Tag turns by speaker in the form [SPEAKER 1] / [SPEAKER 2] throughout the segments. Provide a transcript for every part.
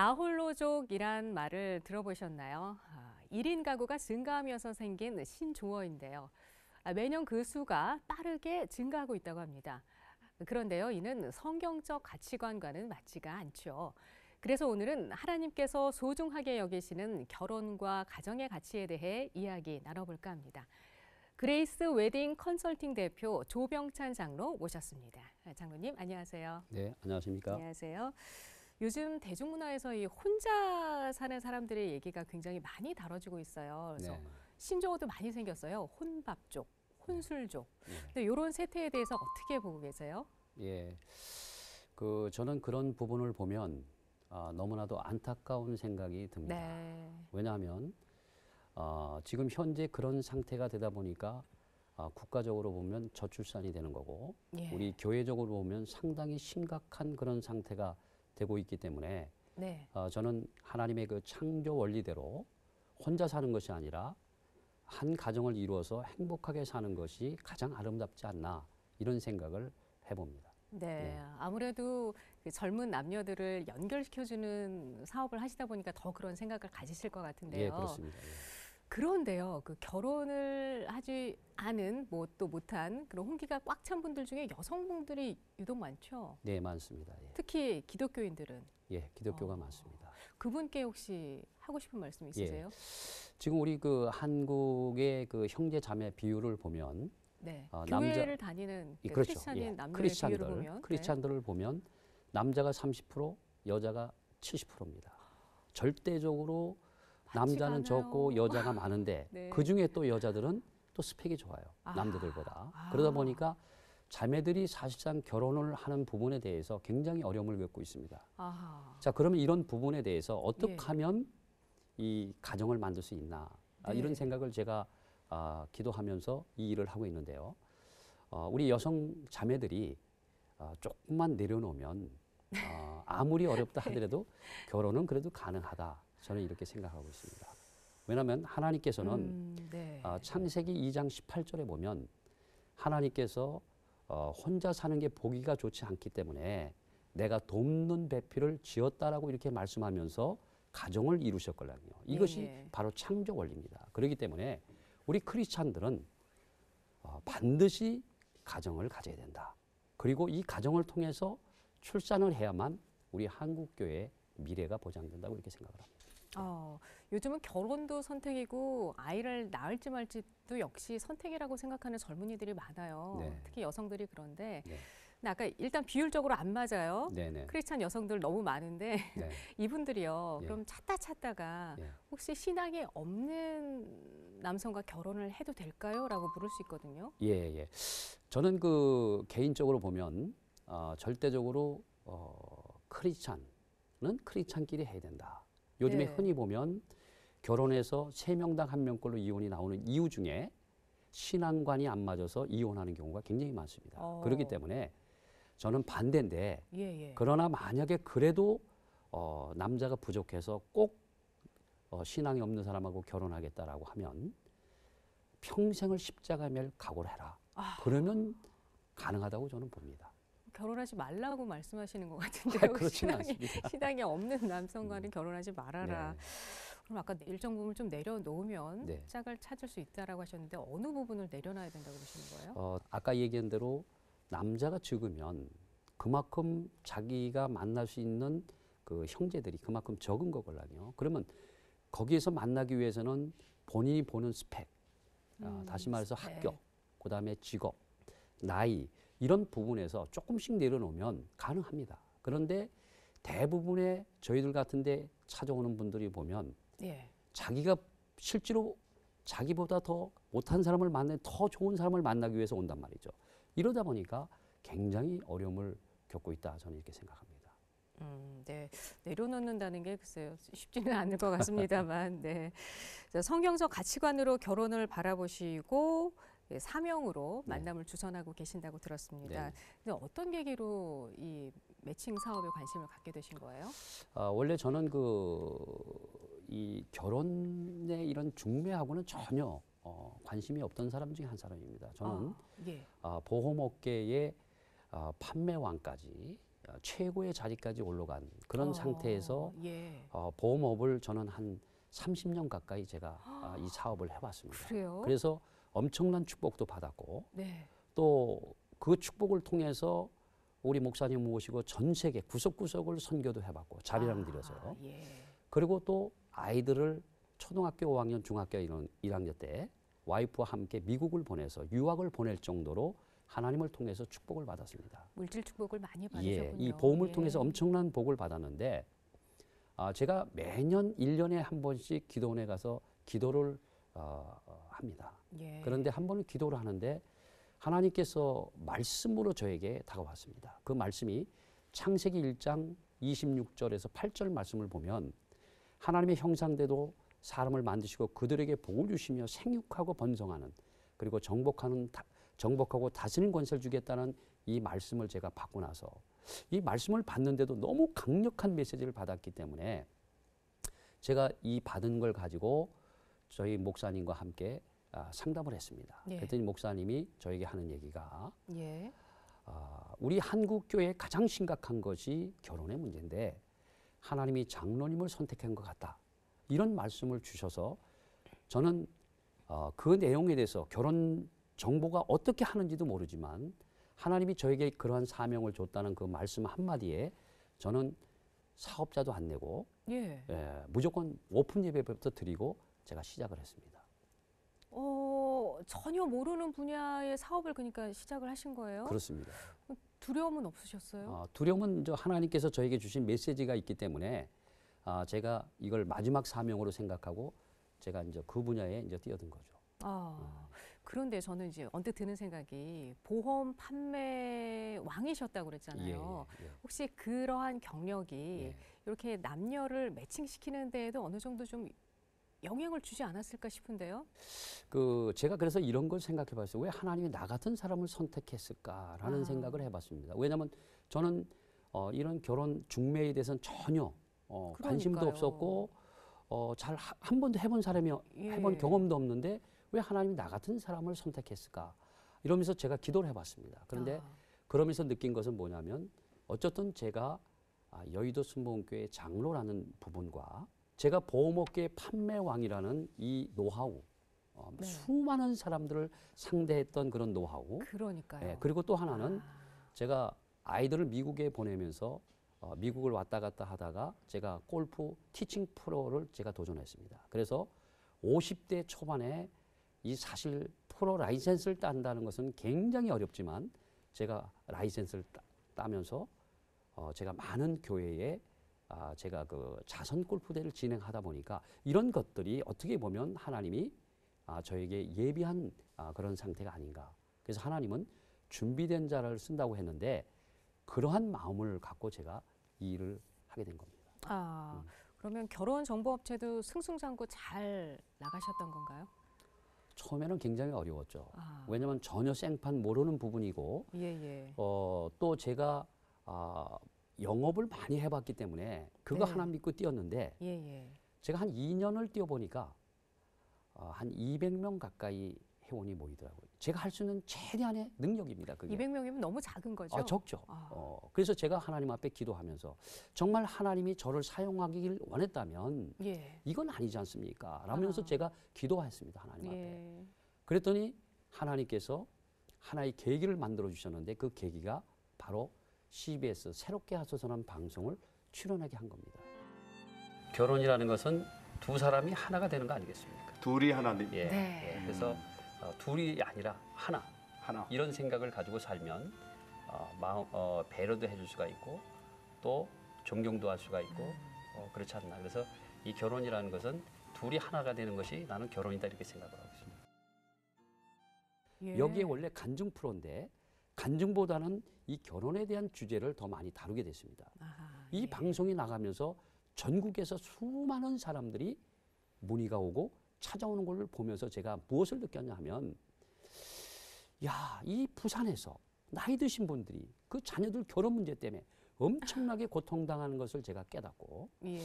[SPEAKER 1] 나홀로족이란 말을 들어보셨나요? 아, 1인 가구가 증가하면서 생긴 신조어인데요. 아, 매년 그 수가 빠르게 증가하고 있다고 합니다. 그런데요, 이는 성경적 가치관과는 맞지가 않죠. 그래서 오늘은 하나님께서 소중하게 여기시는 결혼과 가정의 가치에 대해 이야기 나눠볼까 합니다. 그레이스 웨딩 컨설팅 대표 조병찬 장로 모셨습니다. 아, 장로님 안녕하세요.
[SPEAKER 2] 네, 안녕하십니까?
[SPEAKER 1] 안녕하세요. 요즘 대중문화에서 이 혼자 사는 사람들의 얘기가 굉장히 많이 다뤄지고 있어요. 그래서
[SPEAKER 2] 네.
[SPEAKER 1] 신조어도 많이 생겼어요. 혼밥족, 혼술족.
[SPEAKER 2] 네.
[SPEAKER 1] 근데 이런 세태에 대해서 어떻게 보고 계세요?
[SPEAKER 2] 예. 그 저는 그런 부분을 보면 아, 너무나도 안타까운 생각이 듭니다.
[SPEAKER 1] 네.
[SPEAKER 2] 왜냐하면 어, 지금 현재 그런 상태가 되다 보니까 아, 국가적으로 보면 저출산이 되는 거고
[SPEAKER 1] 예.
[SPEAKER 2] 우리 교회적으로 보면 상당히 심각한 그런 상태가 되고 있기 때문에
[SPEAKER 1] 네.
[SPEAKER 2] 어, 저는 하나님의 그 창조 원리대로 혼자 사는 것이 아니라 한 가정을 이루어서 행복하게 사는 것이 가장 아름답지 않나 이런 생각을 해봅니다.
[SPEAKER 1] 네.
[SPEAKER 2] 네.
[SPEAKER 1] 아무래도 그 젊은 남녀들을 연결시켜주는 사업을 하시다 보니까 더 그런 생각을 가지실 것 같은데요.
[SPEAKER 2] 예, 그렇습니다. 예.
[SPEAKER 1] 그런데요, 그 결혼을 하지 않은 뭐 또 못한 그런 홍기가 꽉 찬 분들 중에 여성분들이 유독 많죠.
[SPEAKER 2] 네, 많습니다. 예,
[SPEAKER 1] 특히 기독교인들은
[SPEAKER 2] 예 기독교가
[SPEAKER 1] 어.
[SPEAKER 2] 많습니다.
[SPEAKER 1] 그분께 혹시 하고 싶은 말씀 있으세요?
[SPEAKER 2] 지금 우리 그 한국의 그 형제 자매 비율을 보면
[SPEAKER 1] 네.
[SPEAKER 2] 어,
[SPEAKER 1] 교회를 다니는 이그
[SPEAKER 2] 그렇죠.
[SPEAKER 1] 크리스찬인
[SPEAKER 2] 예,
[SPEAKER 1] 남녀의
[SPEAKER 2] 크리스찬들,
[SPEAKER 1] 비율을 보면 네.
[SPEAKER 2] 크리스찬들을 보면 남자가 30%, 여자가 70%입니다. 절대적으로 남자는. 적고 여자가 많은데
[SPEAKER 1] 네.
[SPEAKER 2] 그 중에 또 여자들은 또 스펙이 좋아요.
[SPEAKER 1] 아.
[SPEAKER 2] 남자들보다.
[SPEAKER 1] 아.
[SPEAKER 2] 그러다 보니까 자매들이 사실상 결혼을 하는 부분에 대해서 굉장히 어려움을 겪고 있습니다.
[SPEAKER 1] 아하.
[SPEAKER 2] 자, 그러면 이런 부분에 대해서 어떻게
[SPEAKER 1] 예.
[SPEAKER 2] 하면 이 가정을 만들 수 있나 아,
[SPEAKER 1] 네.
[SPEAKER 2] 이런 생각을 제가 아, 기도하면서 이 일을 하고 있는데요. 어, 우리 여성 자매들이 어, 조금만 내려놓으면 어, 아무리 어렵다 하더라도 결혼은 그래도 가능하다. 저는 이렇게 생각하고 있습니다. 왜냐하면 하나님께서는
[SPEAKER 1] 음, 네.
[SPEAKER 2] 아, 창세기 2장 18절에 보면 하나님께서 어, 혼자 사는 게 보기가 좋지 않기 때문에 내가 돕는 배필을 지었다라고 이렇게 말씀하면서 가정을 이루셨거든요. 이것이
[SPEAKER 1] 예.
[SPEAKER 2] 바로 창조 원리입니다. 그렇기 때문에 우리 크리스찬들은 어, 반드시 가정을 가져야 된다. 그리고 이 가정을 통해서 출산을 해야만 우리 한국 교회의 미래가 보장된다고 이렇게 생각을 합니다.
[SPEAKER 1] 어, 요즘은 결혼도 선택이고 아이를 낳을지 말지도 역시 선택이라고 생각하는 젊은이들이 많아요.
[SPEAKER 2] 네.
[SPEAKER 1] 특히 여성들이 그런데
[SPEAKER 2] 네.
[SPEAKER 1] 근데 아까 일단 비율적으로 안 맞아요.
[SPEAKER 2] 네네.
[SPEAKER 1] 크리스찬 여성들 너무 많은데
[SPEAKER 2] 네.
[SPEAKER 1] 이분들이요.
[SPEAKER 2] 예.
[SPEAKER 1] 그럼 찾다 찾다가
[SPEAKER 2] 예.
[SPEAKER 1] 혹시 신앙이 없는 남성과 결혼을 해도 될까요? 라고 물을 수 있거든요.
[SPEAKER 2] 예, 예. 저는 그 개인적으로 보면 어, 절대적으로 어, 크리스찬은 크리스찬끼리 해야 된다. 요즘에
[SPEAKER 1] 네.
[SPEAKER 2] 흔히 보면 결혼해서 세 명당 한 명꼴로 이혼이 나오는 이유 중에 신앙관이 안 맞아서 이혼하는 경우가 굉장히 많습니다.
[SPEAKER 1] 어.
[SPEAKER 2] 그렇기 때문에 저는 반대인데
[SPEAKER 1] 예, 예.
[SPEAKER 2] 그러나 만약에 그래도 어, 남자가 부족해서 꼭 어, 신앙이 없는 사람하고 결혼하겠다라고 하면 평생을 십자가 멜 각오를 해라.
[SPEAKER 1] 아.
[SPEAKER 2] 그러면 가능하다고 저는 봅니다.
[SPEAKER 1] 결혼하지 말라고 말씀하시는 것 같은데요.
[SPEAKER 2] 아,
[SPEAKER 1] 신앙이. 신앙이 없는 남성과는 결혼하지 말아라.
[SPEAKER 2] 네.
[SPEAKER 1] 그럼 아까 일정 부분을 좀 내려놓으면
[SPEAKER 2] 네.
[SPEAKER 1] 짝을 찾을 수 있다라고 하셨는데 어느 부분을 내려놔야 된다고 그러시는 거예요?
[SPEAKER 2] 어, 아까 얘기한 대로 남자가 적으면 그만큼 자기가 만날 수 있는 그 형제들이 그만큼 적은 거거든요. 그러면 거기에서 만나기 위해서는 본인이 보는 스펙, 어,
[SPEAKER 1] 음,
[SPEAKER 2] 다시 말해서
[SPEAKER 1] 스펙.
[SPEAKER 2] 학교, 그 다음에 직업, 나이 이런 부분에서 조금씩 내려놓으면 가능합니다. 그런데 대부분의 저희들 같은데 찾아오는 분들이 보면
[SPEAKER 1] 예.
[SPEAKER 2] 자기가 실제로 자기보다 더 못한 사람을 만나 더 좋은 사람을 만나기 위해서 온단 말이죠. 이러다 보니까 굉장히 어려움을 겪고 있다 저는 이렇게 생각합니다.
[SPEAKER 1] 음, 네. 내려놓는다는 게 글쎄요. 쉽지는 않을 것 같습니다만, 네. 자, 성경적 가치관으로 결혼을 바라보시고 예, 사명으로
[SPEAKER 2] 네.
[SPEAKER 1] 만남을 주선하고 계신다고 들었습니다.
[SPEAKER 2] 네.
[SPEAKER 1] 근데 어떤 계기로 이 매칭 사업에 관심을 갖게 되신 거예요?
[SPEAKER 2] 아, 원래 저는 그 이 결혼의 이런 중매하고는 전혀 어, 관심이 없던 사람 중에 한 사람입니다. 저는
[SPEAKER 1] 아, 예.
[SPEAKER 2] 아, 보험업계의 아, 판매왕까지 어, 최고의 자리까지 올라간 그런
[SPEAKER 1] 어,
[SPEAKER 2] 상태에서
[SPEAKER 1] 예.
[SPEAKER 2] 어, 보험업을 저는 한 30년 가까이 제가 아, 이 사업을 해봤습니다.
[SPEAKER 1] 그래요?
[SPEAKER 2] 그래서 엄청난 축복도 받았고
[SPEAKER 1] 네.
[SPEAKER 2] 또그 축복을 통해서 우리 목사님 모시고 전 세계 구석구석을 선교도 해봤고 자비랑 드려서요.
[SPEAKER 1] 아, 예.
[SPEAKER 2] 그리고 또 아이들을 초등학교 5학년, 중학교 1학- 1학년 때 와이프와 함께 미국을 보내서 유학을 보낼 정도로 하나님을 통해서 축복을 받았습니다.
[SPEAKER 1] 물질 축복을 많이
[SPEAKER 2] 예,
[SPEAKER 1] 받으셨군요.
[SPEAKER 2] 이 보험을
[SPEAKER 1] 예.
[SPEAKER 2] 통해서 엄청난 복을 받았는데 아, 제가 매년 일년에한 번씩 기도원에 가서 기도를 어, 어, 합니다.
[SPEAKER 1] 예.
[SPEAKER 2] 그런데 한 번은 기도를 하는데 하나님께서 말씀으로 저에게 다가왔습니다. 그 말씀이 창세기 1장 26절에서 8절 말씀을 보면 하나님의 형상대로 사람을 만드시고 그들에게 복을 주시며 생육하고 번성하는 그리고 정복하는 다- 정복하고 다스리는 권세를 주겠다는 이 말씀을 제가 받고 나서 이 말씀을 받는데도 너무 강력한 메시지를 받았기 때문에 제가 이 받은 걸 가지고 저희 목사님과 함께 아, 상담을 했습니다.
[SPEAKER 1] 예.
[SPEAKER 2] 그랬더니 목사님이 저에게 하는 얘기가
[SPEAKER 1] 예.
[SPEAKER 2] 아, 우리 한국 교회의 가장 심각한 것이 결혼의 문제인데 하나님이 장로님을 선택한 것 같다. 이런 말씀을 주셔서 저는 어, 그 내용에 대해서 결혼 정보가 어떻게 하는지도 모르지만 하나님이 저에게 그러한 사명을 줬다는 그 말씀 한마디에 저는 사업자도 안 내고
[SPEAKER 1] 예.
[SPEAKER 2] 예, 무조건 오픈 예배부터 드리고 제가 시작을 했습니다.
[SPEAKER 1] 어, 전혀 모르는 분야의 사업을 그러니까 시작을 하신 거예요?
[SPEAKER 2] 그렇습니다.
[SPEAKER 1] 두려움은 없으셨어요?
[SPEAKER 2] 어, 두려움은 저 하나님께서 저에게 주신 메시지가 있기 때문에 아, 제가 이걸 마지막 사명으로 생각하고 제가 이제 그 분야에 이제 뛰어든 거죠.
[SPEAKER 1] 아, 그런데 저는 이제 언뜻 드는 생각이 보험 판매 왕이셨다고 그랬잖아요.
[SPEAKER 2] 예, 예,
[SPEAKER 1] 혹시 그러한 경력이
[SPEAKER 2] 예.
[SPEAKER 1] 이렇게 남녀를 매칭시키는 데에도 어느 정도 좀 영향을 주지 않았을까 싶은데요.
[SPEAKER 2] 그 제가 그래서 이런 걸 생각해 봤어요. 왜 하나님이 나 같은 사람을 선택했을까라는
[SPEAKER 1] 아.
[SPEAKER 2] 생각을 해 봤습니다. 왜냐하면 저는 어, 이런 결혼 중매에 대해서는 전혀 어, 관심도. 없었고 어, 잘 한 번도 해본 사람이
[SPEAKER 1] 예.
[SPEAKER 2] 해본 경험도 없는데 왜 하나님이 나 같은 사람을 선택했을까? 이러면서 제가 기도를 해봤습니다. 그런데
[SPEAKER 1] 아,
[SPEAKER 2] 그러면서 느낀 것은 뭐냐면 어쨌든 제가 아, 여의도 순복음교회 장로라는 부분과 제가 보험업계 판매왕이라는 이 노하우, 어,
[SPEAKER 1] 네.
[SPEAKER 2] 수많은 사람들을 상대했던 그런 노하우,
[SPEAKER 1] 그러니까요.
[SPEAKER 2] 예, 그리고 또 하나는
[SPEAKER 1] 아,
[SPEAKER 2] 제가 아이들을 미국에 보내면서 어, 미국을 왔다 갔다 하다가 제가 골프 티칭 프로를 제가 도전했습니다. 그래서 50대 초반에 이 사실 프로 라이센스를 딴다는 것은 굉장히 어렵지만 제가 라이센스를 따, 따면서 어, 제가 많은 교회에 아, 제가 그 자선 골프대를 진행하다 보니까 이런 것들이 어떻게 보면 하나님이 아, 저에게 예비한 아, 그런 상태가 아닌가. 그래서 하나님은 준비된 자를 쓴다고 했는데 그러한 마음을 갖고 제가 이 일을 하게 된 겁니다.
[SPEAKER 1] 아,
[SPEAKER 2] 음.
[SPEAKER 1] 그러면 결혼 정보 업체도 승승장구 잘 나가셨던 건가요?
[SPEAKER 2] 처음에는 굉장히 어려웠죠.
[SPEAKER 1] 아,
[SPEAKER 2] 왜냐하면 전혀 생판 모르는 부분이고
[SPEAKER 1] 예, 예.
[SPEAKER 2] 어, 또 제가 아, 영업을 많이 해봤기 때문에 그거
[SPEAKER 1] 네.
[SPEAKER 2] 하나 믿고 뛰었는데
[SPEAKER 1] 예, 예.
[SPEAKER 2] 제가 한 2년을 뛰어보니까 어, 한 200명 가까이 회원이 모이더라고요. 제가 할 수 있는 최대한의 능력입니다. 그게.
[SPEAKER 1] 200명이면 너무 작은 거죠?
[SPEAKER 2] 아, 적죠.
[SPEAKER 1] 아.
[SPEAKER 2] 어, 그래서 제가 하나님 앞에 기도하면서 정말 하나님이 저를 사용하기를 원했다면
[SPEAKER 1] 예.
[SPEAKER 2] 이건 아니지 않습니까? 라면서
[SPEAKER 1] 아.
[SPEAKER 2] 제가 기도했습니다. 하나님 앞에.
[SPEAKER 1] 예.
[SPEAKER 2] 그랬더니 하나님께서 하나의 계기를 만들어 주셨는데 그 계기가 바로 CBS 새롭게 하소서라는 방송을 출연하게 한 겁니다. 결혼이라는 것은 두 사람이 하나가 되는 거 아니겠습니까?
[SPEAKER 3] 둘이 하나님
[SPEAKER 2] 예.
[SPEAKER 1] 네.
[SPEAKER 2] 예. 그래서 어, 둘이 아니라 하나
[SPEAKER 3] 하나.
[SPEAKER 2] 이런 생각을 가지고 살면 어, 마음 어, 배려도 해줄 수가 있고 또 존경도 할 수가 있고 어, 그렇지 않나. 그래서 이 결혼이라는 것은 둘이 하나가 되는 것이 나는 결혼이다 이렇게 생각을 하고 있습니다.
[SPEAKER 1] 예.
[SPEAKER 2] 여기에 원래 간증 프로인데 간증보다는 이 결혼에 대한 주제를 더 많이 다루게 됐습니다.
[SPEAKER 1] 아하,
[SPEAKER 2] 이
[SPEAKER 1] 예.
[SPEAKER 2] 방송이 나가면서 전국에서 수많은 사람들이 문의가 오고 찾아오는 걸 보면서 제가 무엇을 느꼈냐 하면 야, 이 부산에서 나이 드신 분들이 그 자녀들 결혼 문제 때문에 엄청나게 고통당하는 것을 제가 깨닫고
[SPEAKER 1] 예.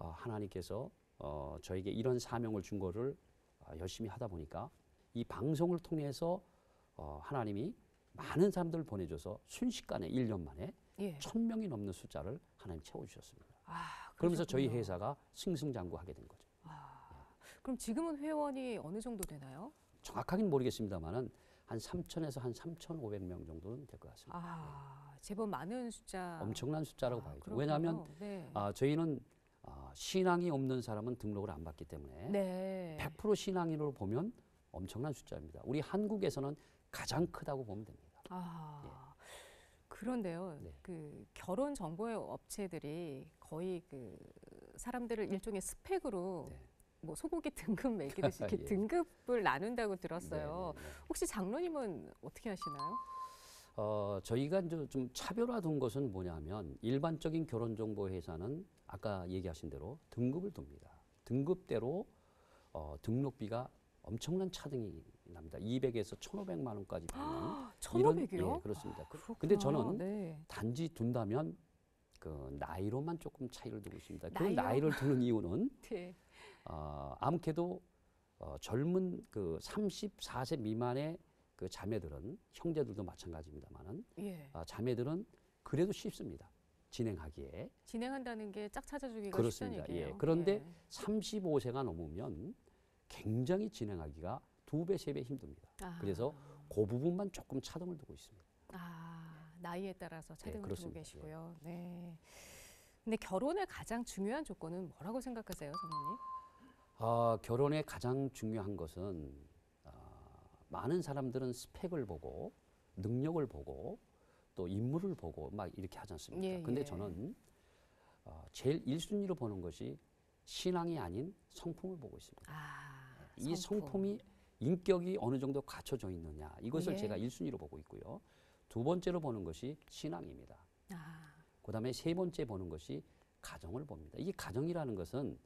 [SPEAKER 2] 어, 하나님께서 어, 저에게 이런 사명을 준 거를 어, 열심히 하다 보니까 이 방송을 통해서 어, 하나님이 많은 사람들을 보내줘서 순식간에 1년 만에
[SPEAKER 1] 예.
[SPEAKER 2] 천 명이 넘는 숫자를 하나님 채워주셨습니다.
[SPEAKER 1] 아,
[SPEAKER 2] 그러면서 저희. 회사가 승승장구하게 된 거죠.
[SPEAKER 1] 아, 그럼 지금은 회원이 어느 정도 되나요?
[SPEAKER 2] 정확하게는 모르겠습니다만은 한 3천에서 한 3,500명 정도는 될 것 같습니다.
[SPEAKER 1] 아, 제법 많은 숫자.
[SPEAKER 2] 엄청난 숫자라고
[SPEAKER 1] 아,
[SPEAKER 2] 봐야죠.
[SPEAKER 1] 그렇군요.
[SPEAKER 2] 왜냐하면
[SPEAKER 1] 네.
[SPEAKER 2] 아, 저희는 아, 신앙이 없는 사람은 등록을 안 받기 때문에
[SPEAKER 1] 네.
[SPEAKER 2] 100% 신앙인으로 보면 엄청난 숫자입니다. 우리 한국에서는 가장 크다고 보면 됩니다.
[SPEAKER 1] 아, 그런데요.
[SPEAKER 2] 네.
[SPEAKER 1] 그 결혼 정보 업체들이 거의 그 사람들을 일종의 스펙으로
[SPEAKER 2] 네.
[SPEAKER 1] 뭐 소고기 등급 매기듯이 이렇게
[SPEAKER 2] 예.
[SPEAKER 1] 등급을 나눈다고 들었어요.
[SPEAKER 2] 네, 네, 네.
[SPEAKER 1] 혹시 장로님은 어떻게 하시나요?
[SPEAKER 2] 어, 저희가 이제 좀 차별화 둔 것은 뭐냐면 일반적인 결혼 정보 회사는 아까 얘기하신 대로 등급을 둡니다. 등급대로 어, 등록비가 엄청난 차등이 납니다. 200에서 1,500만 원까지 받는 이런-
[SPEAKER 1] 1,500이요?
[SPEAKER 2] 예, 그렇습니다. 그-
[SPEAKER 1] 그렇구나.
[SPEAKER 2] 근데 저는
[SPEAKER 1] 네.
[SPEAKER 2] 단지 둔다면 그 나이로만 조금 차이를 두고 있습니다. 그
[SPEAKER 1] 나이로?
[SPEAKER 2] 나이를 두는 이유는
[SPEAKER 1] 네.
[SPEAKER 2] 어, 아무래도 어, 젊은 그 34세 미만의 그 자매들은 형제들도 마찬가지입니다만은
[SPEAKER 1] 예.
[SPEAKER 2] 아, 자매들은 그래도 쉽습니다. 진행하기에
[SPEAKER 1] 진행한다는 게 짝 찾아주기가
[SPEAKER 2] 그렇습니다.
[SPEAKER 1] 쉽다는 얘기예요.
[SPEAKER 2] 예. 그런데
[SPEAKER 1] 예.
[SPEAKER 2] 35세가 넘으면 굉장히 진행하기가 두 배, 세 배 힘듭니다.
[SPEAKER 1] 아.
[SPEAKER 2] 그래서 그 부분만 조금 차등을 두고 있습니다.
[SPEAKER 1] 아, 나이에 따라서 차등을 두고
[SPEAKER 2] 그렇습니다. 예.
[SPEAKER 1] 계시고요. 네. 근데 결혼의 가장 중요한 조건은 뭐라고 생각하세요, 장로님?
[SPEAKER 2] 아, 결혼의 가장 중요한 것은 아, 많은 사람들은 스펙을 보고 능력을 보고 또 인물을 보고 막 이렇게 하지 않습니까?
[SPEAKER 1] 예,
[SPEAKER 2] 근데
[SPEAKER 1] 예.
[SPEAKER 2] 저는 어, 제일 일순위로 보는 것이 신앙이 아닌 성품을 보고 있습니다.
[SPEAKER 1] 아,
[SPEAKER 2] 이 성품이 인격이 어느 정도 갖춰져 있느냐 이것을
[SPEAKER 1] 예.
[SPEAKER 2] 제가 일순위로 보고 있고요. 두 번째로 보는 것이 신앙입니다.
[SPEAKER 1] 아,
[SPEAKER 2] 그다음에 세 번째 보는 것이 가정을 봅니다. 이 가정이라는 것은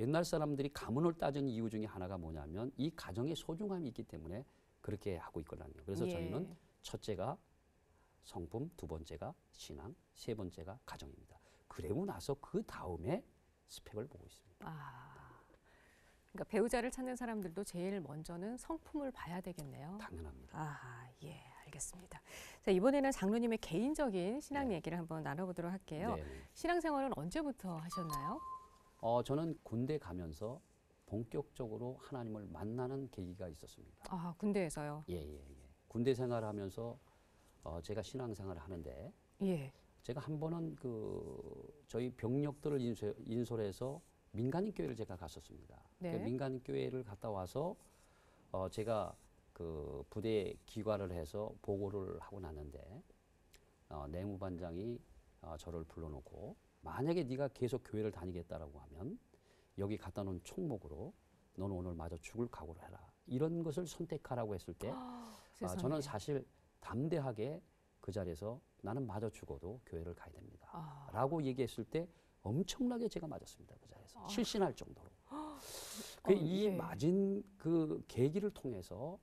[SPEAKER 2] 옛날 사람들이 가문을 따진 이유 중에 하나가 뭐냐면 이 가정의 소중함이 있기 때문에 그렇게 하고 있거든요. 그래서
[SPEAKER 1] 예.
[SPEAKER 2] 저희는 첫째가 성품, 두 번째가 신앙, 세 번째가 가정입니다. 그리고 나서 그 다음에 스펙을 보고 있습니다.
[SPEAKER 1] 아, 그러니까 배우자를 찾는 사람들도 제일 먼저는 성품을 봐야 되겠네요.
[SPEAKER 2] 당연합니다.
[SPEAKER 1] 아, 예, 알겠습니다. 자, 이번에는 장로님의 개인적인 신앙
[SPEAKER 2] 네.
[SPEAKER 1] 얘기를 한번 나눠보도록 할게요.
[SPEAKER 2] 네.
[SPEAKER 1] 신앙생활은 언제부터 하셨나요?
[SPEAKER 2] 어, 저는 군대 가면서 본격적으로 하나님을 만나는 계기가 있었습니다.
[SPEAKER 1] 아, 군대에서요.
[SPEAKER 2] 예, 예, 예. 군대 생활하면서 어, 제가 신앙생활을 하는데
[SPEAKER 1] 예.
[SPEAKER 2] 제가 한 번은 그 저희 병력들을 인솔, 인솔해서 민간인 교회를 제가 갔었습니다.
[SPEAKER 1] 네.
[SPEAKER 2] 그 민간인 교회를 갔다 와서 어, 제가 그 부대에 귀가를 해서 보고를 하고 났는데 어, 내무반장이 어, 저를 불러놓고 만약에 네가 계속 교회를 다니겠다라고 하면 여기 갖다 놓은 총목으로 너는 오늘 마저 죽을 각오를 해라. 이런 것을 선택하라고 했을 때 아,
[SPEAKER 1] 세상에.
[SPEAKER 2] 저는 사실 담대하게 그 자리에서 나는 마저 죽어도 교회를 가야 됩니다.
[SPEAKER 1] 아,
[SPEAKER 2] 라고 얘기했을 때 엄청나게 제가 맞았습니다. 그 자리에서.
[SPEAKER 1] 아.
[SPEAKER 2] 실신할 정도로.
[SPEAKER 1] 어,
[SPEAKER 2] 그이
[SPEAKER 1] 예.
[SPEAKER 2] 맞은 그 계기를 통해서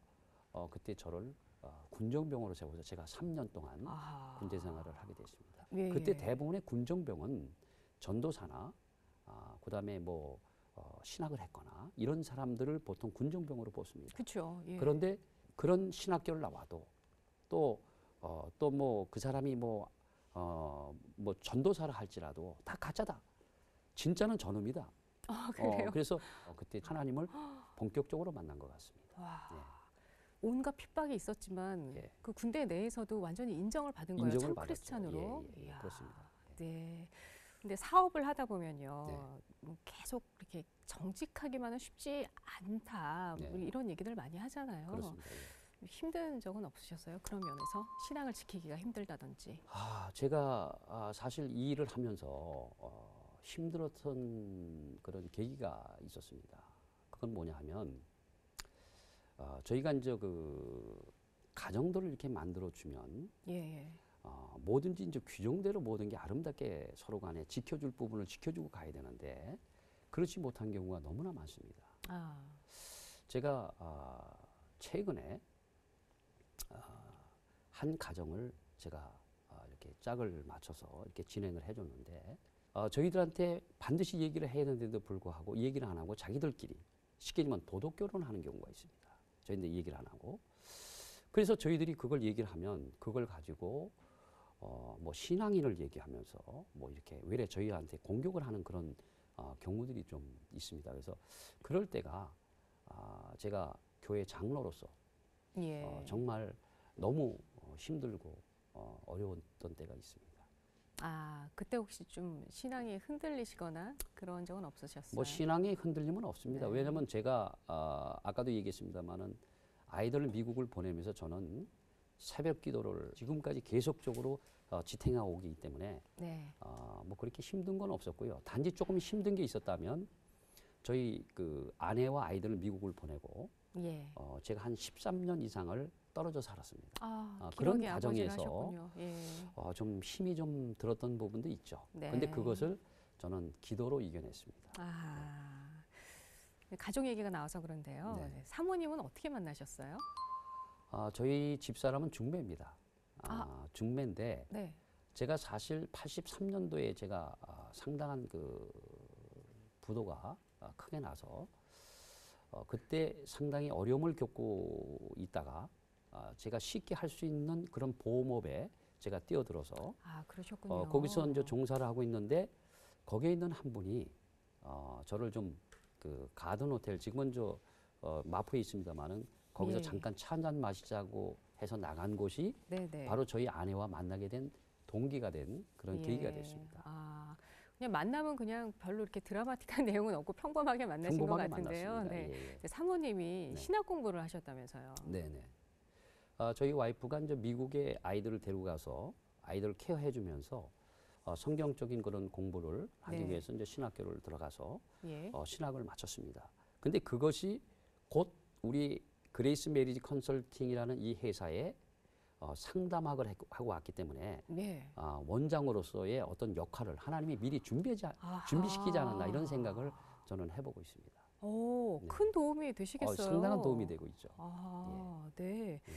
[SPEAKER 2] 어, 그때 저를 어, 군정병으로 세워서 제가 3년 동안
[SPEAKER 1] 아.
[SPEAKER 2] 군대 생활을 하게 됐습니다.
[SPEAKER 1] 예,
[SPEAKER 2] 그때
[SPEAKER 1] 예.
[SPEAKER 2] 대부분의 군정병은 전도사나 아, 그다음에 뭐 어, 신학을 했거나 이런 사람들을 보통 군정병으로 뽑습니다.
[SPEAKER 1] 그렇죠. 예.
[SPEAKER 2] 그런데 그런 신학교를 나와도 또 어, 또 뭐 그 사람이 뭐 어, 뭐 전도사를 할지라도 다 가짜다. 진짜는 저놈이다.
[SPEAKER 1] 아,
[SPEAKER 2] 어,
[SPEAKER 1] 그래요.
[SPEAKER 2] 그래서 어, 그때 하나님을 본격적으로 만난 것 같습니다.
[SPEAKER 1] 와.
[SPEAKER 2] 예.
[SPEAKER 1] 온갖 핍박이 있었지만
[SPEAKER 2] 예.
[SPEAKER 1] 그 군대 내에서도 완전히 인정을 받은 거예요.
[SPEAKER 2] 인정을
[SPEAKER 1] 참. 크리스찬으로.
[SPEAKER 2] 예, 예, 예. 그렇습니다.
[SPEAKER 1] 네. 근데 사업을 하다 보면요.
[SPEAKER 2] 네.
[SPEAKER 1] 뭐 계속 이렇게 정직하기만은 쉽지 않다. 뭐
[SPEAKER 2] 네.
[SPEAKER 1] 이런 얘기들 많이 하잖아요.
[SPEAKER 2] 그렇습니다. 예.
[SPEAKER 1] 힘든 적은 없으셨어요? 그런 면에서 신앙을 지키기가 힘들다든지.
[SPEAKER 2] 아, 제가 아, 사실 이 일을 하면서 어, 힘들었던 그런 계기가 있었습니다. 그건 뭐냐 하면 어, 저희가 이제 그 가정들을 이렇게 만들어 주면
[SPEAKER 1] 예, 예.
[SPEAKER 2] 어, 뭐든지 이제 규정대로 모든 게 아름답게 서로 간에 지켜줄 부분을 지켜주고 가야 되는데 그렇지 못한 경우가 너무나 많습니다.
[SPEAKER 1] 아,
[SPEAKER 2] 제가 아, 최근에 아, 한 가정을 제가 아, 이렇게 짝을 맞춰서 이렇게 진행을 해줬는데 어, 저희들한테 반드시 얘기를 해야 되는데도 불구하고 얘기를 안 하고 자기들끼리 쉽게 얘기하면 도덕 결혼하는 경우가 있습니다. 저희들 얘기를 안 하고 그래서 저희들이 그걸 얘기를 하면 그걸 가지고 어, 뭐 신앙인을 얘기하면서 뭐 이렇게 외래 저희한테 공격을 하는 그런 어, 경우들이 좀 있습니다. 그래서 그럴 때가 아, 제가 교회 장로로서
[SPEAKER 1] 예.
[SPEAKER 2] 어, 정말 너무 어, 힘들고 어, 어려웠던 때가 있습니다.
[SPEAKER 1] 아, 그때 혹시 좀 신앙이 흔들리시거나 그런 적은 없으셨어요?
[SPEAKER 2] 뭐 신앙의 흔들림은 없습니다.
[SPEAKER 1] 네.
[SPEAKER 2] 왜냐하면 제가 아, 아까도 얘기했습니다만은 아이들을 미국을 보내면서 저는 새벽 기도를 지금까지 계속적으로 어, 지탱하고 오기 때문에
[SPEAKER 1] 네.
[SPEAKER 2] 어, 뭐 그렇게 힘든 건 없었고요. 단지 조금 힘든 게 있었다면 저희 그 아내와 아이들을 미국을 보내고
[SPEAKER 1] 예.
[SPEAKER 2] 어, 제가 한 13년 이상을 떨어져 살았습니다.
[SPEAKER 1] 아,
[SPEAKER 2] 아, 그런 과정에서.
[SPEAKER 1] 예.
[SPEAKER 2] 어, 좀 힘이 좀 들었던 부분도 있죠.
[SPEAKER 1] 네.
[SPEAKER 2] 근데 그것을 저는 기도로 이겨냈습니다.
[SPEAKER 1] 아, 가족 얘기가 나와서 그런데요.
[SPEAKER 2] 네.
[SPEAKER 1] 네, 사모님은 어떻게 만나셨어요?
[SPEAKER 2] 아, 저희 집사람은 중매입니다. 아, 중매인데
[SPEAKER 1] 네.
[SPEAKER 2] 제가 사실 83년도에 제가 아, 상당한 그 부도가 아, 크게 나서 어, 그때 상당히 어려움을 겪고 있다가 아, 제가 쉽게 할 수 있는 그런 보험업에 제가 뛰어들어서
[SPEAKER 1] 아, 그러셨군요.
[SPEAKER 2] 어, 거기서 이제 종사를 하고 있는데 거기에 있는 한 분이 어, 저를 좀 그 가든 호텔 지금은 저 어, 마포에 있습니다만은 거기서
[SPEAKER 1] 예.
[SPEAKER 2] 잠깐 차 한잔 마시자고 해서 나간 곳이
[SPEAKER 1] 네, 네.
[SPEAKER 2] 바로 저희 아내와 만나게 된 동기가 된 그런 계기가
[SPEAKER 1] 예.
[SPEAKER 2] 됐습니다.
[SPEAKER 1] 아, 그냥 만남은 그냥 별로 이렇게 드라마틱한 내용은 없고 평범하게 만나신
[SPEAKER 2] 평범하게
[SPEAKER 1] 것 같은데요.
[SPEAKER 2] 만났습니다.
[SPEAKER 1] 네.
[SPEAKER 2] 예, 예.
[SPEAKER 1] 사모님이
[SPEAKER 2] 네.
[SPEAKER 1] 신학 공부를 하셨다면서요.
[SPEAKER 2] 네네. 아, 저희 와이프가 이제 미국에 아이들을 데리고 가서 아이들을 케어해주면서 어, 성경적인 그런 공부를 하기
[SPEAKER 1] 네.
[SPEAKER 2] 위해서 이제 신학교를 들어가서
[SPEAKER 1] 예.
[SPEAKER 2] 어, 신학을 마쳤습니다. 근데 그것이 곧 우리 그레이스 메리지 컨설팅이라는 이 회사에 어, 상담학을 했고- 하고 왔기 때문에
[SPEAKER 1] 네.
[SPEAKER 2] 아, 원장으로서의 어떤 역할을 하나님이 미리 준비하지. 준비시키지 않았나 이런 생각을 저는 해보고 있습니다.
[SPEAKER 1] 오,
[SPEAKER 2] 네.
[SPEAKER 1] 큰 도움이
[SPEAKER 2] 어,
[SPEAKER 1] 되시겠어요.
[SPEAKER 2] 상당한 도움이 되고 있죠.
[SPEAKER 1] 아, 네.
[SPEAKER 2] 예.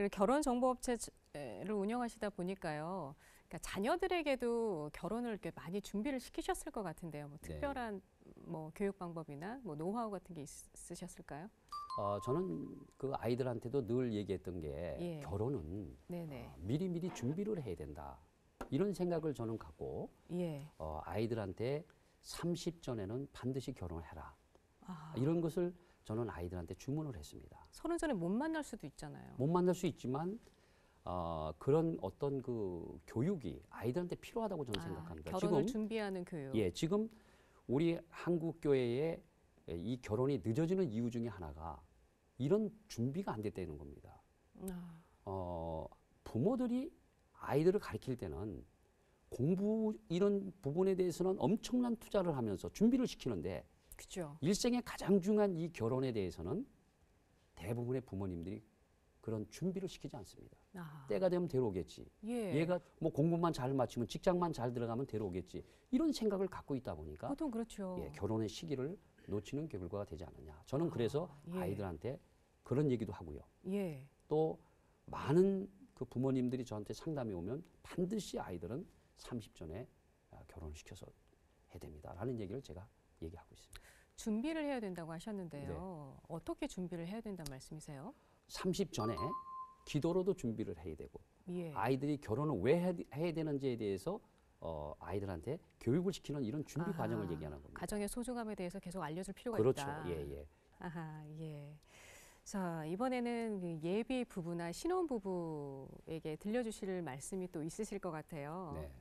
[SPEAKER 1] 그리고 결혼 정보업체를 운영하시다 보니까요. 그러니까 자녀들에게도 결혼을 이렇게 많이 준비를 시키셨을 것 같은데요. 뭐
[SPEAKER 2] 네.
[SPEAKER 1] 특별한 뭐 교육 방법이나 뭐 노하우 같은 게 있으셨을까요?
[SPEAKER 2] 어, 저는 그 아이들한테도 늘 얘기했던 게
[SPEAKER 1] 예.
[SPEAKER 2] 결혼은. 어, 미리미리 준비를 해야 된다. 이런 생각을 저는 갖고
[SPEAKER 1] 예.
[SPEAKER 2] 어, 아이들한테 30 전에는 반드시 결혼을 해라.
[SPEAKER 1] 아,
[SPEAKER 2] 이런 것을 저는 아이들한테 주문을 했습니다.
[SPEAKER 1] 서른 전에 못 만날 수도 있잖아요.
[SPEAKER 2] 못 만날 수 있지만 어, 그런 어떤 그 교육이 아이들한테 필요하다고 저는
[SPEAKER 1] 아,
[SPEAKER 2] 생각합니다.
[SPEAKER 1] 결혼을
[SPEAKER 2] 지금
[SPEAKER 1] 준비하는 교육.
[SPEAKER 2] 예, 지금 우리 한국 교회에 이 결혼이 늦어지는 이유 중에 하나가 이런 준비가 안 됐다는 겁니다.
[SPEAKER 1] 아,
[SPEAKER 2] 어, 부모들이 아이들을 가르칠 때는 공부 이런 부분에 대해서는 엄청난 투자를 하면서 준비를 시키는데
[SPEAKER 1] 그죠.
[SPEAKER 2] 일생의 가장 중요한 이 결혼에 대해서는 대부분의 부모님들이 그런 준비를 시키지 않습니다.
[SPEAKER 1] 아,
[SPEAKER 2] 때가 되면 데려오겠지.
[SPEAKER 1] 예.
[SPEAKER 2] 얘가 뭐 공부만 잘 마치면 직장만 잘 들어가면 데려오겠지. 이런 생각을 갖고 있다 보니까
[SPEAKER 1] 보통 그렇죠.
[SPEAKER 2] 예, 결혼의 시기를 놓치는 결과가 되지 않느냐. 저는 그래서
[SPEAKER 1] 예.
[SPEAKER 2] 아이들한테 그런 얘기도 하고요.
[SPEAKER 1] 예.
[SPEAKER 2] 또 많은 그 부모님들이 저한테 상담이 오면 반드시 아이들은 30 전에 아, 결혼을 시켜서 해야 됩니다라는 얘기를 제가 얘기하고 있습니다.
[SPEAKER 1] 준비를 해야 된다고 하셨는데요.
[SPEAKER 2] 네.
[SPEAKER 1] 어떻게 준비를 해야 된다는 말씀이세요?
[SPEAKER 2] 30 전에 기도로도 준비를 해야 되고
[SPEAKER 1] 예.
[SPEAKER 2] 아이들이 결혼을 왜 해- 해야 되는지에 대해서 어, 아이들한테 교육을 시키는 이런 준비
[SPEAKER 1] 아하,
[SPEAKER 2] 과정을 얘기하는 겁니다.
[SPEAKER 1] 가정의 소중함에 대해서 계속 알려줄 필요가
[SPEAKER 2] 그렇죠.
[SPEAKER 1] 있다.
[SPEAKER 2] 예, 예.
[SPEAKER 1] 아하, 예. 자, 이번에는 그 예비 부부나 신혼 부부에게 들려주실 말씀이 또 있으실 것 같아요.
[SPEAKER 2] 네.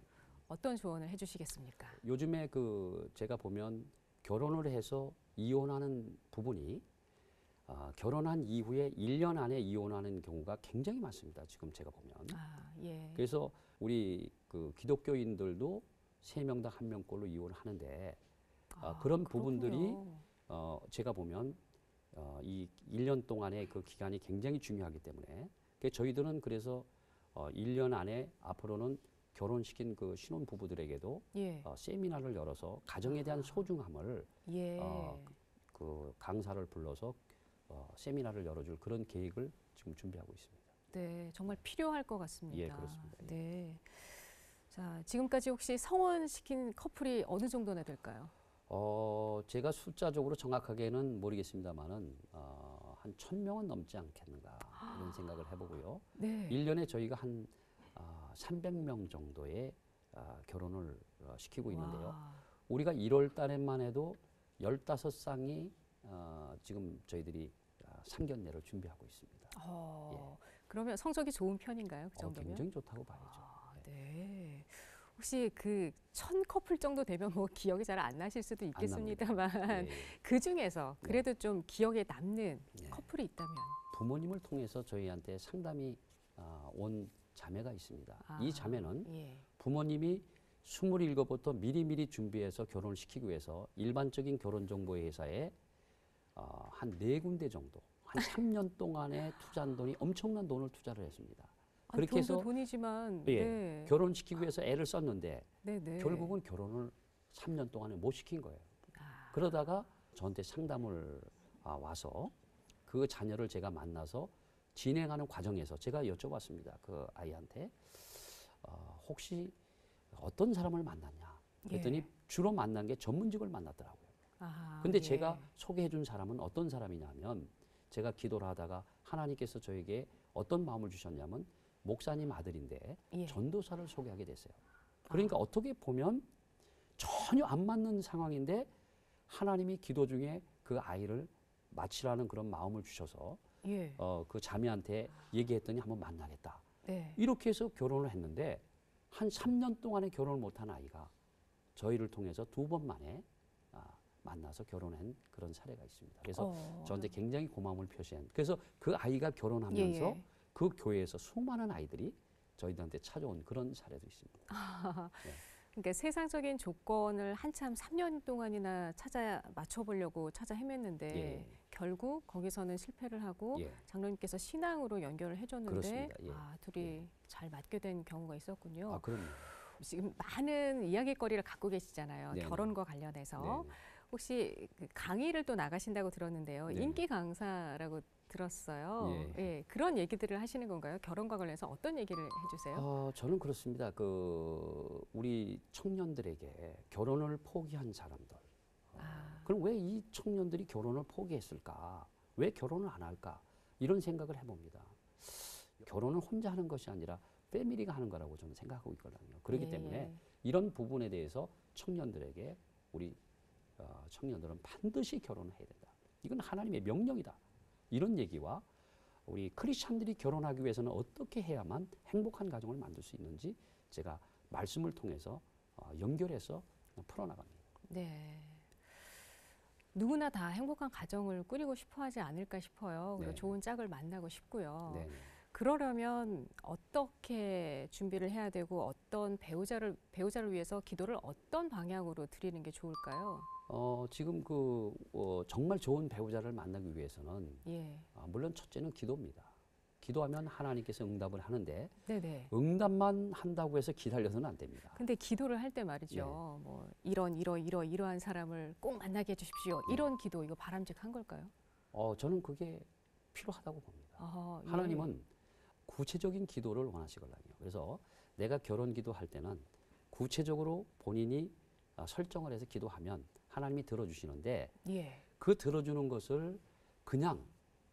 [SPEAKER 1] 어떤 조언을 해주시겠습니까?
[SPEAKER 2] 요즘에 그 제가 보면 결혼을 해서 이혼하는 부분이 아, 결혼한 이후에 1년 안에 이혼하는 경우가 굉장히 많습니다. 지금 제가 보면.
[SPEAKER 1] 아, 예.
[SPEAKER 2] 그래서 우리 그 기독교인들도 세 명 당 한 명꼴로 이혼을 하는데 아, 그런 부분들이
[SPEAKER 1] 그렇군요.
[SPEAKER 2] 어, 제가 보면 어, 이 1년 동안의 그 기간이 굉장히 중요하기 때문에 그 저희들은 그래서 어, 1년 안에 앞으로는 결혼시킨 그 신혼 부부들에게도
[SPEAKER 1] 예.
[SPEAKER 2] 어, 세미나를 열어서 가정에 대한 소중함을
[SPEAKER 1] 예.
[SPEAKER 2] 어, 그 강사를 불러서 어, 세미나를 열어줄 그런 계획을 지금 준비하고 있습니다.
[SPEAKER 1] 네, 정말 필요할 것 같습니다.
[SPEAKER 2] 예, 그렇습니다. 예.
[SPEAKER 1] 네. 자, 지금까지 혹시 성원시킨 커플이 어느 정도나 될까요?
[SPEAKER 2] 어, 제가 숫자적으로 정확하게는 모르겠습니다만은 어, 한 천 명은 넘지 않겠는가 이런 생각을 해보고요.
[SPEAKER 1] 네.
[SPEAKER 2] 일 년에 저희가 한 아, 아, 300명 정도의 아, 결혼을 어, 시키고 있는데요.
[SPEAKER 1] 와.
[SPEAKER 2] 우리가 1월 달에만 해도 15쌍이 어, 지금 저희들이 아, 상견례를 준비하고 있습니다.
[SPEAKER 1] 어, 그러면 성적이 좋은 편인가요? 그
[SPEAKER 2] 어,
[SPEAKER 1] 정도면?
[SPEAKER 2] 굉장히 좋다고 봐야죠.
[SPEAKER 1] 아, 네. 혹시 그 천 커플 정도 되면 뭐 기억이 잘 안 나실 수도. 있겠습니다만
[SPEAKER 2] 예, 예.
[SPEAKER 1] 그 중에서
[SPEAKER 2] 네.
[SPEAKER 1] 그래도 좀 기억에 남는
[SPEAKER 2] 예.
[SPEAKER 1] 커플이 있다면
[SPEAKER 2] 부모님을 통해서 저희한테 상담이 아, 온 자매가 있습니다.
[SPEAKER 1] 아,
[SPEAKER 2] 이 자매는
[SPEAKER 1] 예.
[SPEAKER 2] 부모님이 27부터 미리미리 준비해서 결혼을 시키기 위해서 일반적인 결혼정보 회사에 어, 한 네 군데 정도, 한 3년 동안에 투자한 돈이 엄청난 돈을 투자를 했습니다.
[SPEAKER 1] 아니,
[SPEAKER 2] 그렇게 해서
[SPEAKER 1] 돈이지만
[SPEAKER 2] 예,
[SPEAKER 1] 네.
[SPEAKER 2] 결혼시키기 위해서 애를 썼는데
[SPEAKER 1] 네, 네.
[SPEAKER 2] 결국은 결혼을 3년 동안에 못 시킨 거예요.
[SPEAKER 1] 아,
[SPEAKER 2] 그러다가 저한테 상담을 아, 와서 그 자녀를 제가 만나서 진행하는 과정에서 제가 여쭤봤습니다. 그 아이한테 어, 혹시 어떤 사람을 만났냐? 그랬더니
[SPEAKER 1] 예.
[SPEAKER 2] 주로 만난 게 전문직을 만났더라고요.
[SPEAKER 1] 아,
[SPEAKER 2] 근데
[SPEAKER 1] 예.
[SPEAKER 2] 제가 소개해 준 사람은 어떤 사람이냐면 제가 기도를 하다가 하나님께서 저에게 어떤 마음을 주셨냐면 목사님 아들인데
[SPEAKER 1] 예.
[SPEAKER 2] 전도사를 소개하게 됐어요. 그러니까 어떻게 보면 전혀 안 맞는 상황인데 하나님이 기도 중에 그 아이를 마치라는 그런 마음을 주셔서
[SPEAKER 1] 예.
[SPEAKER 2] 어, 그 자매한테 얘기했더니 한번 만나겠다.
[SPEAKER 1] 네.
[SPEAKER 2] 이렇게 해서 결혼을 했는데 한 3년 동안에 결혼을 못한 아이가 저희를 통해서 두 번 만에 아, 만나서 결혼한 그런 사례가 있습니다. 그래서
[SPEAKER 1] 어.
[SPEAKER 2] 저한테 굉장히 고마움을 표시한. 그래서 그 아이가 결혼하면서
[SPEAKER 1] 예, 예.
[SPEAKER 2] 그 교회에서 수많은 아이들이 저희들한테 찾아온 그런 사례도 있습니다.
[SPEAKER 1] 그러니까 세상적인 조건을 한참 3년 동안이나 찾아 맞춰보려고 찾아 헤맸는데
[SPEAKER 2] 예.
[SPEAKER 1] 결국 거기서는 실패를 하고
[SPEAKER 2] 예.
[SPEAKER 1] 장로님께서 신앙으로 연결을 해줬는데.
[SPEAKER 2] 예.
[SPEAKER 1] 아, 둘이 잘 맞게 된 경우가 있었군요.
[SPEAKER 2] 아, 그럼요.
[SPEAKER 1] 지금 많은 이야기거리를 갖고 계시잖아요.
[SPEAKER 2] 네네.
[SPEAKER 1] 결혼과 관련해서
[SPEAKER 2] 네.
[SPEAKER 1] 혹시 그 강의를 또 나가신다고 들었는데요.
[SPEAKER 2] 네네.
[SPEAKER 1] 인기 강사라고 들었어요.
[SPEAKER 2] 예.
[SPEAKER 1] 예, 그런 얘기들을 하시는 건가요? 결혼과 관련해서 어떤 얘기를 해주세요?
[SPEAKER 2] 어, 저는 그렇습니다. 그 우리 청년들에게 결혼을 포기한 사람들. 어,
[SPEAKER 1] 아.
[SPEAKER 2] 그럼 왜 이 청년들이 결혼을 포기했을까? 왜 결혼을 안 할까? 이런 생각을 해봅니다. 결혼을 혼자 하는 것이 아니라 패밀리가 하는 거라고 저는 생각하고 있거든요. 그렇기
[SPEAKER 1] 예,
[SPEAKER 2] 때문에
[SPEAKER 1] 예.
[SPEAKER 2] 이런 부분에 대해서 청년들에게 우리 어, 청년들은 반드시 결혼을 해야 된다. 이건 하나님의 명령이다. 이런 얘기와 우리 크리스찬들이 결혼하기 위해서는 어떻게 해야만 행복한 가정을 만들 수 있는지 제가 말씀을 통해서 어, 연결해서 풀어나갑니다.
[SPEAKER 1] 네. 누구나 다 행복한 가정을 꾸리고 싶어 하지 않을까 싶어요. 그리고
[SPEAKER 2] 네.
[SPEAKER 1] 좋은 짝을 만나고 싶고요.
[SPEAKER 2] 네.
[SPEAKER 1] 그러려면 어떻게 준비를 해야 되고 어떤 배우자를 배우자를 위해서 기도를 어떤 방향으로 드리는 게 좋을까요?
[SPEAKER 2] 어, 지금 그 어, 정말 좋은 배우자를 만나기 위해서는
[SPEAKER 1] 예.
[SPEAKER 2] 아, 물론 첫째는 기도입니다. 기도하면 하나님께서 응답을 하는데
[SPEAKER 1] 네네.
[SPEAKER 2] 응답만 한다고 해서 기다려서는 안 됩니다.
[SPEAKER 1] 근데 기도를 할 때 말이죠.
[SPEAKER 2] 네.
[SPEAKER 1] 뭐 이런 이러 이러 이러한 사람을 꼭 만나게 해 주십시오.
[SPEAKER 2] 네.
[SPEAKER 1] 이런 기도 이거 바람직한 걸까요?
[SPEAKER 2] 어, 저는 그게 필요하다고 봅니다.
[SPEAKER 1] 아, 예.
[SPEAKER 2] 하나님은 구체적인 기도를 원하시거든요. 그래서 내가 결혼 기도할 때는 구체적으로 본인이 아, 설정을 해서 기도하면 하나님이 들어주시는데
[SPEAKER 1] 예.
[SPEAKER 2] 그 들어주는 것을 그냥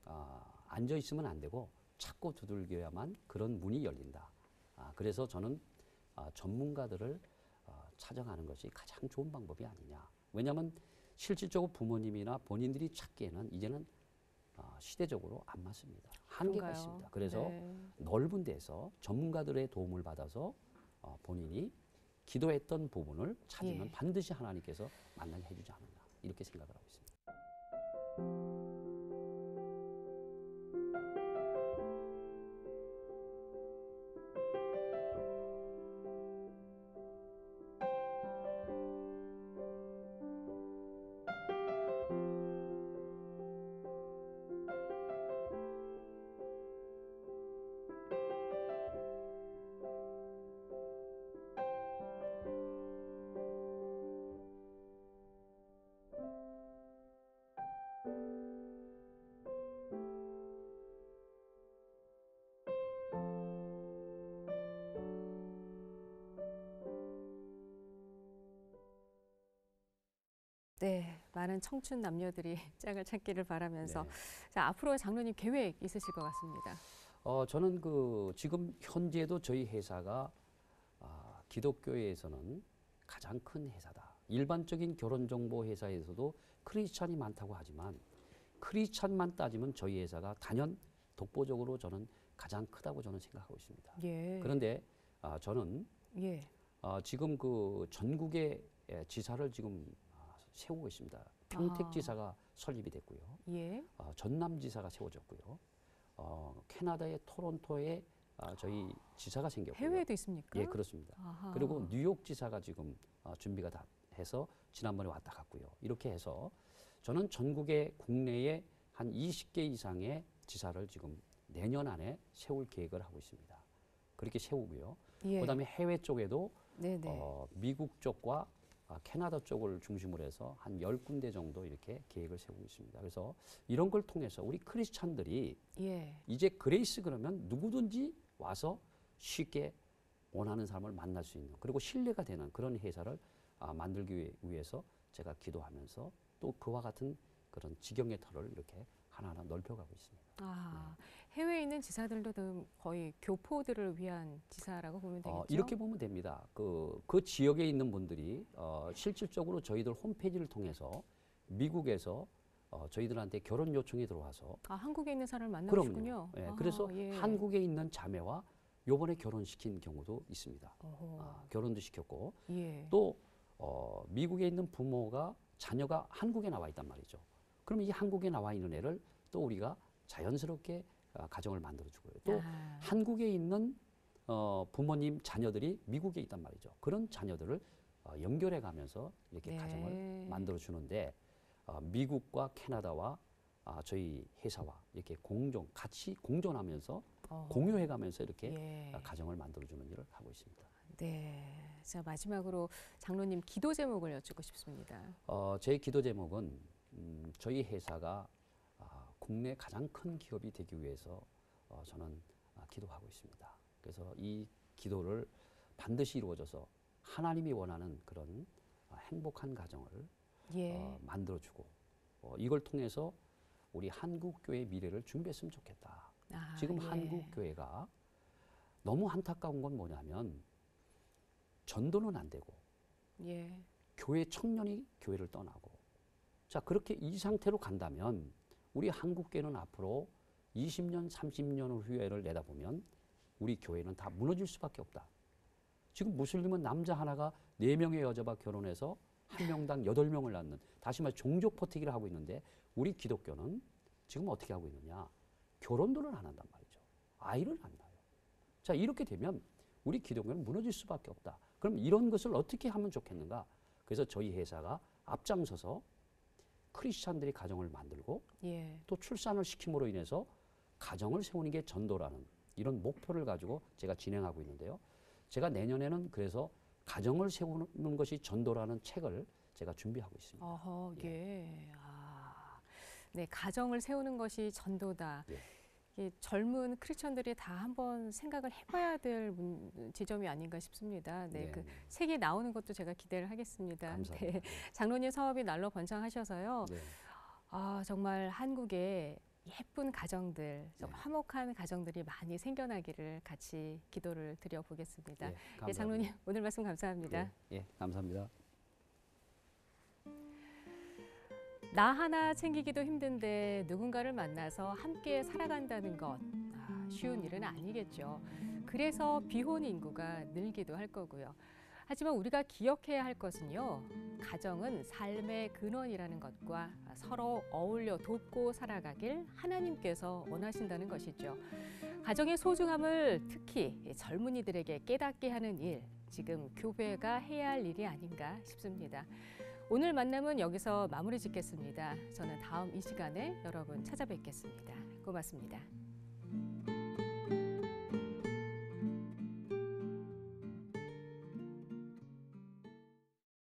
[SPEAKER 2] 아, 앉아 있으면 안 되고 찾고 두들겨야만 그런 문이 열린다. 아, 그래서 저는 아, 전문가들을 아, 찾아가는 것이 가장 좋은 방법이 아니냐. 왜냐하면 실질적으로 부모님이나 본인들이 찾기에는 이제는 아, 시대적으로 안 맞습니다. 한계가? 있습니다. 그래서
[SPEAKER 1] 네.
[SPEAKER 2] 넓은 데서 전문가들의 도움을 받아서 어, 본인이 기도했던 부분을 찾으면
[SPEAKER 1] 예.
[SPEAKER 2] 반드시 하나님께서 만나게 해주지 않느냐 이렇게 생각을 하고 있습니다.
[SPEAKER 1] 네, 많은 청춘 남녀들이 짝을 찾기를 바라면서
[SPEAKER 2] 네.
[SPEAKER 1] 자, 앞으로 장로님 계획 있으실 것 같습니다.
[SPEAKER 2] 어, 저는 그 지금 현재도 저희 회사가 아, 기독교회에서는 가장 큰 회사다. 일반적인 결혼 정보 회사에서도 크리스찬이 많다고 하지만 크리스찬만 따지면 저희 회사가 단연 독보적으로 저는 가장 크다고 저는 생각하고 있습니다.
[SPEAKER 1] 예.
[SPEAKER 2] 그런데 아, 저는
[SPEAKER 1] 예.
[SPEAKER 2] 아, 지금 그 전국의 예, 지사를 지금 아, 세우고 있습니다. 평택
[SPEAKER 1] 아.
[SPEAKER 2] 지사가 설립이 됐고요.
[SPEAKER 1] 예.
[SPEAKER 2] 어, 전남 지사가 세워졌고요. 어, 캐나다의 토론토에 아, 저희 지사가 생겼고요.
[SPEAKER 1] 해외에도 있습니까?
[SPEAKER 2] 예, 그렇습니다.
[SPEAKER 1] 아하.
[SPEAKER 2] 그리고 뉴욕 지사가 지금 어, 준비가 다 해서 지난번에 왔다 갔고요. 이렇게 해서 저는 전국의 국내에 한 20개 이상의 지사를 지금 내년 안에 세울 계획을 하고 있습니다. 그렇게 세우고요.
[SPEAKER 1] 예.
[SPEAKER 2] 그다음에 해외 쪽에도
[SPEAKER 1] 네네.
[SPEAKER 2] 어, 미국 쪽과 아, 캐나다 쪽을 중심으로 해서 한 열 군데 정도 이렇게 계획을 세우고 있습니다. 그래서 이런 걸 통해서 우리 크리스찬들이
[SPEAKER 1] 예.
[SPEAKER 2] 이제 그레이스 그러면 누구든지 와서 쉽게 원하는 사람을 만날 수 있는 그리고 신뢰가 되는 그런 회사를 아, 만들기 위- 위해서 제가 기도하면서 또 그와 같은 그런 지경의 털을 이렇게 하나하나 넓혀가고 있습니다.
[SPEAKER 1] 아,
[SPEAKER 2] 네.
[SPEAKER 1] 해외에 있는 지사들도 좀 거의 교포들을 위한 지사라고 보면 되겠죠.
[SPEAKER 2] 어, 이렇게 보면 됩니다. 그, 그 지역에 있는 분들이 어, 실질적으로 저희들 홈페이지를 통해서 미국에서 어, 저희들한테 결혼 요청이 들어와서
[SPEAKER 1] 아, 한국에 있는 사람을 만나시군요.
[SPEAKER 2] 예,
[SPEAKER 1] 아하,
[SPEAKER 2] 그래서
[SPEAKER 1] 예.
[SPEAKER 2] 한국에 있는 자매와 요번에 결혼시킨 경우도 있습니다.
[SPEAKER 1] 어허.
[SPEAKER 2] 아, 결혼도 시켰고
[SPEAKER 1] 예.
[SPEAKER 2] 또 어, 미국에 있는 부모가 자녀가 한국에 나와 있단 말이죠. 그러면 이 한국에 나와 있는 애를 또 우리가 자연스럽게 아, 가정을 만들어주고요. 또
[SPEAKER 1] 아,
[SPEAKER 2] 한국에 있는 어, 부모님 자녀들이 미국에 있단 말이죠. 그런 자녀들을 어, 연결해 가면서 이렇게
[SPEAKER 1] 네.
[SPEAKER 2] 가정을 만들어 주는데 어, 미국과 캐나다와 아, 저희 회사와 이렇게 공존 같이 공존하면서
[SPEAKER 1] 어,
[SPEAKER 2] 공유해 가면서 이렇게
[SPEAKER 1] 예.
[SPEAKER 2] 아, 가정을 만들어 주는 일을 하고 있습니다.
[SPEAKER 1] 네. 자, 마지막으로 장로님 기도 제목을 여쭙고 싶습니다.
[SPEAKER 2] 어, 제 기도 제목은 음, 저희 회사가 아, 국내 가장 큰 기업이 되기 위해서 어, 저는 아, 기도하고 있습니다. 그래서 이 기도를 반드시 이루어져서 하나님이 원하는 그런 아, 행복한 가정을
[SPEAKER 1] 예.
[SPEAKER 2] 어, 만들어주고 어, 이걸 통해서 우리 한국 교회 미래를 준비했으면 좋겠다.
[SPEAKER 1] 아,
[SPEAKER 2] 지금
[SPEAKER 1] 예.
[SPEAKER 2] 한국 교회가 너무 안타까운 건 뭐냐면 전도는 안 되고
[SPEAKER 1] 예.
[SPEAKER 2] 교회 청년이 교회를 떠나고 자 그렇게 이 상태로 간다면 우리 한국교회는 앞으로 20년, 30년 후에를 내다보면 우리 교회는 다 무너질 수밖에 없다. 지금 무슬림은 남자 하나가 네 명의 여자와 결혼해서 한 명당 여덟 명을 낳는 다시 말해 종족 포태기를 하고 있는데 우리 기독교는 지금 어떻게 하고 있느냐? 결혼도를 안 한단 말이죠. 아이를 안 낳아요. 자 이렇게 되면 우리 기독교는 무너질 수밖에 없다. 그럼 이런 것을 어떻게 하면 좋겠는가? 그래서 저희 회사가 앞장서서 크리스찬들이 가정을 만들고
[SPEAKER 1] 예.
[SPEAKER 2] 또 출산을 시킴으로 인해서 가정을 세우는 게 전도라는 이런 목표를 가지고 제가 진행하고 있는데요. 제가 내년에는 그래서 가정을 세우는 것이 전도라는 책을 제가 준비하고 있습니다.
[SPEAKER 1] 어허, 예. 아, 네, 가정을 세우는 것이 전도다.
[SPEAKER 2] 예.
[SPEAKER 1] 이 젊은 크리스천들이 다 한번 생각을 해봐야 될 문- 지점이 아닌가 싶습니다. 네, 그 책이 나오는 것도 제가 기대를 하겠습니다.
[SPEAKER 2] 감사합니다.
[SPEAKER 1] 네, 장로님 사업이 날로 번창하셔서요.
[SPEAKER 2] 네.
[SPEAKER 1] 아, 정말 한국에 예쁜 가정들, 좀
[SPEAKER 2] 네.
[SPEAKER 1] 화목한 가정들이 많이 생겨나기를 같이 기도를 드려보겠습니다.
[SPEAKER 2] 예,
[SPEAKER 1] 예. 장로님 오늘 말씀 감사합니다.
[SPEAKER 2] 예, 예, 감사합니다.
[SPEAKER 1] 나 하나 챙기기도 힘든데 누군가를 만나서 함께 살아간다는 것 아, 쉬운 일은 아니겠죠. 그래서 비혼 인구가 늘기도 할 거고요. 하지만 우리가 기억해야 할 것은요. 가정은 삶의 근원이라는 것과 서로 어울려 돕고 살아가길 하나님께서 원하신다는 것이죠. 가정의 소중함을 특히 젊은이들에게 깨닫게 하는 일, 지금 교회가 해야 할 일이 아닌가 싶습니다. 오늘 만남은 여기서 마무리 짓겠습니다. 저는 다음 이 시간에 여러분 찾아뵙겠습니다. 고맙습니다.